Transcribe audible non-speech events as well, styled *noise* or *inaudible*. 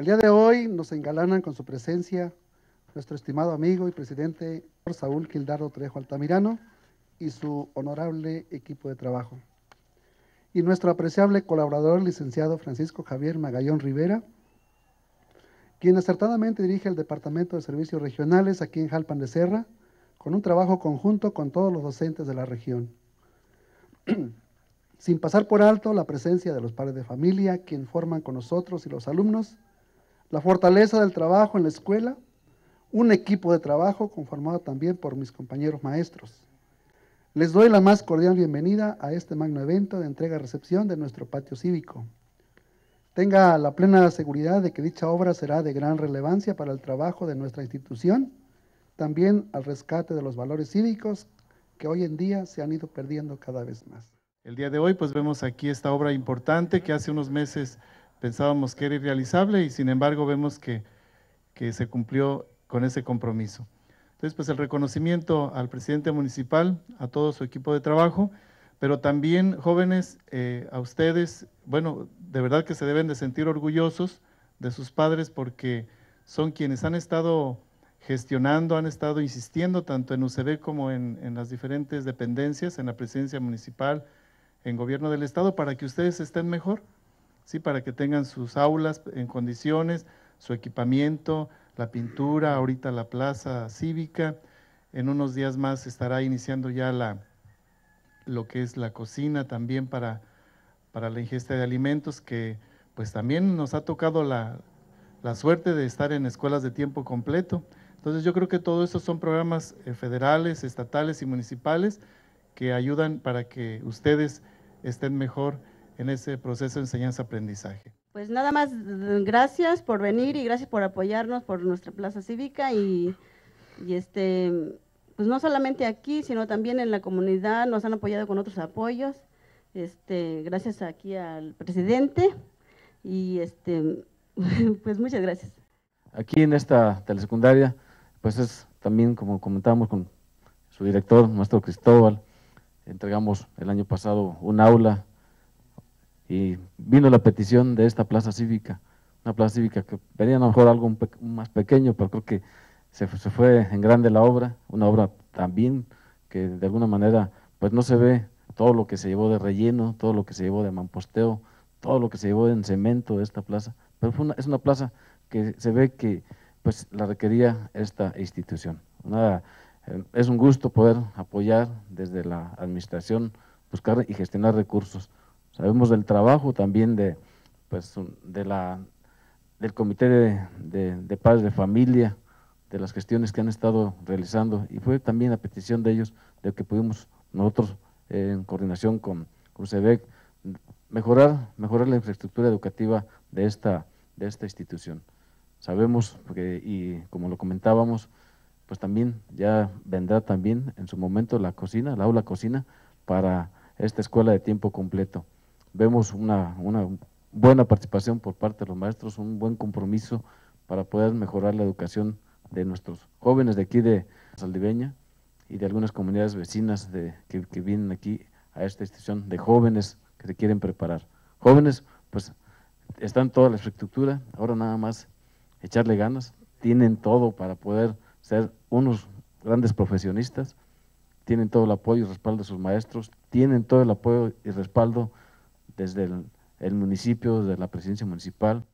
El día de hoy nos engalanan con su presencia nuestro estimado amigo y presidente Saúl Quildardo Trejo Altamirano y su honorable equipo de trabajo. Y nuestro apreciable colaborador, licenciado Francisco Javier Magallón Rivera, quien acertadamente dirige el Departamento de Servicios Regionales aquí en Jalpan de Serra, con un trabajo conjunto con todos los docentes de la región. *clears throat* Sin pasar por alto la presencia de los padres de familia, quien forman con nosotros y los alumnos, la fortaleza del trabajo en la escuela, un equipo de trabajo conformado también por mis compañeros maestros. Les doy la más cordial bienvenida a este magno evento de entrega-recepción de nuestro patio cívico. Tenga la plena seguridad de que dicha obra será de gran relevancia para el trabajo de nuestra institución, también al rescate de los valores cívicos que hoy en día se han ido perdiendo cada vez más. El día de hoy pues vemos aquí esta obra importante que hace unos meses pensábamos que era irrealizable y sin embargo vemos que, que se cumplió con ese compromiso. Entonces pues el reconocimiento al presidente municipal, a todo su equipo de trabajo, pero también jóvenes, eh, a ustedes, bueno, de verdad que se deben de sentir orgullosos de sus padres porque son quienes han estado gestionando, han estado insistiendo tanto en UCB como en, en las diferentes dependencias, en la presidencia municipal, en gobierno del estado, para que ustedes estén mejor, ¿sí? para que tengan sus aulas en condiciones, su equipamiento, la pintura, ahorita la plaza cívica, en unos días más estará iniciando ya la lo que es la cocina también para, para la ingesta de alimentos, que pues también nos ha tocado la, la suerte de estar en escuelas de tiempo completo. Entonces yo creo que todo esto son programas eh, federales, estatales y municipales que ayudan para que ustedes estén mejor en ese proceso de enseñanza-aprendizaje. Pues nada más, gracias por venir y gracias por apoyarnos por nuestra plaza cívica y, y este pues no solamente aquí, sino también en la comunidad, nos han apoyado con otros apoyos, este, gracias aquí al presidente y este, *laughs* pues muchas gracias. Aquí en esta telesecundaria, pues es también como comentábamos con su director, nuestro Cristóbal, entregamos el año pasado un aula y vino la petición de esta plaza cívica, una plaza cívica que venía a lo mejor algo más pequeño, pero creo que se, fue en grande la obra, una obra también que de alguna manera pues no se ve todo lo que se llevó de relleno, todo lo que se llevó de mamposteo, todo lo que se llevó en cemento de esta plaza, pero es una plaza que se ve que pues la requería esta institución. Eh, es un gusto poder apoyar desde la administración, buscar y gestionar recursos. Sabemos del trabajo también de, pues, de la, del comité de, padres de familia, de las gestiones que han estado realizando y fue también a petición de ellos de que pudimos nosotros en coordinación con, con mejorar, mejorar la infraestructura educativa de esta, de esta institución. Sabemos, que, y como lo comentábamos, pues también ya vendrá también en su momento la cocina, la aula cocina para esta escuela de tiempo completo. Vemos una, una buena participación por parte de los maestros, un buen compromiso para poder mejorar la educación de nuestros jóvenes de aquí de Saldiveña y de algunas comunidades vecinas de, que, vienen aquí a esta institución, de jóvenes que se quieren preparar. Jóvenes, pues están toda la infraestructura, ahora nada más echarle ganas, tienen todo para poder ser unos grandes profesionistas, tienen todo el apoyo y respaldo de sus maestros, tienen todo el apoyo y respaldo desde el, municipio, desde la presidencia municipal.